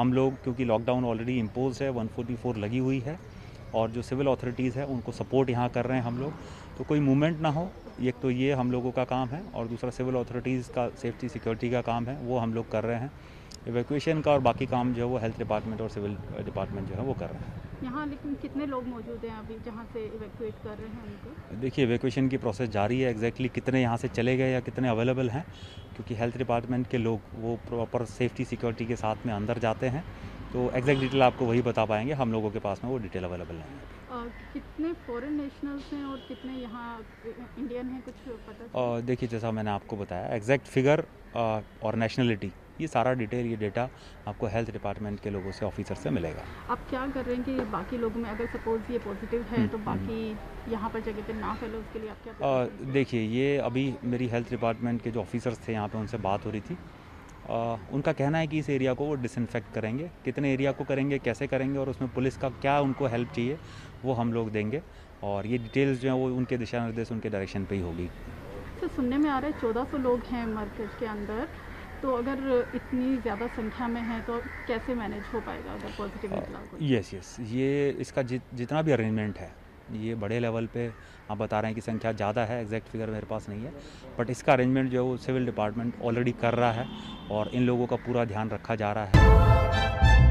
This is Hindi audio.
हम लोग, क्योंकि लॉकडाउन ऑलरेडी इम्पोज है 144 लगी हुई है, और जो सिविल अथॉरिटीज़ है, उनको सपोर्ट यहाँ कर रहे हैं हम लोग। तो कोई मूवमेंट ना हो, एक तो ये हम लोगों का काम है, और दूसरा सिविल अथॉरिटीज़ का सेफ्टी सिक्योरिटी का काम है, वो हम लोग कर रहे हैं। इवैक्यूएशन का और बाकी काम जो है, वो हेल्थ डिपार्टमेंट और सिविल डिपार्टमेंट जो है, वो कर रहे हैं। यहाँ लेकिन कितने लोग मौजूद हैं अभी जहाँ से इवैक्यूएट कर रहे हैं उनको? देखिए इवैक्यूएशन की प्रोसेस जारी है एग्जैक्टली exactly कितने यहाँ से चले गए या कितने अवेलेबल हैं क्योंकि हेल्थ डिपार्टमेंट के लोग वो प्रॉपर सेफ्टी सिक्योरिटी के साथ में अंदर जाते हैं। तो एग्जैक्ट डिटेल आपको वही बता पाएँगे हम लोगों के पास में वो डिटेल अवेलेबल है। कितने फॉरेन नेशनल्स हैं और कितने यहाँ इंडियन हैं कुछ पता देखिए जैसा मैंने आपको बताया एग्जैक्ट फिगर और नेशनलिटी ये सारा डिटेल ये डेटा आपको हेल्थ डिपार्टमेंट के लोगों से ऑफिसर से मिलेगा। आप क्या कर रहे हैं कि बाकी लोगों में अगर सपोज़ ये पॉजिटिव है तो बाकी यहाँ पर जगह पे ना फैले उसके लिए आप क्या? देखिए ये अभी मेरी हेल्थ डिपार्टमेंट के जो ऑफिसर्स थे यहाँ पे उनसे बात हो रही थी। अ, उनका कहना है कि इस एरिया को वो डिसइंफेक्ट करेंगे। कितने एरिया को करेंगे कैसे करेंगे और उसमें पुलिस का क्या उनको हेल्प चाहिए वो हम लोग देंगे। और ये डिटेल्स जो हैं वो उनके दिशा निर्देश उनके डायरेक्शन पे ही होगी। तो सुनने में आ रहा है चौदह सौ लोग हैं मरकज के अंदर। तो अगर इतनी ज़्यादा संख्या में है तो कैसे मैनेज हो पाएगा अगर पॉजिटिव निकला यस यस ये इसका जि, जितना भी अरेंजमेंट है ये बड़े लेवल पे आप बता रहे हैं कि संख्या ज़्यादा है एग्जैक्ट फिगर मेरे पास नहीं है बट इसका अरेंजमेंट जो है वो सिविल डिपार्टमेंट ऑलरेडी कर रहा है और इन लोगों का पूरा ध्यान रखा जा रहा है।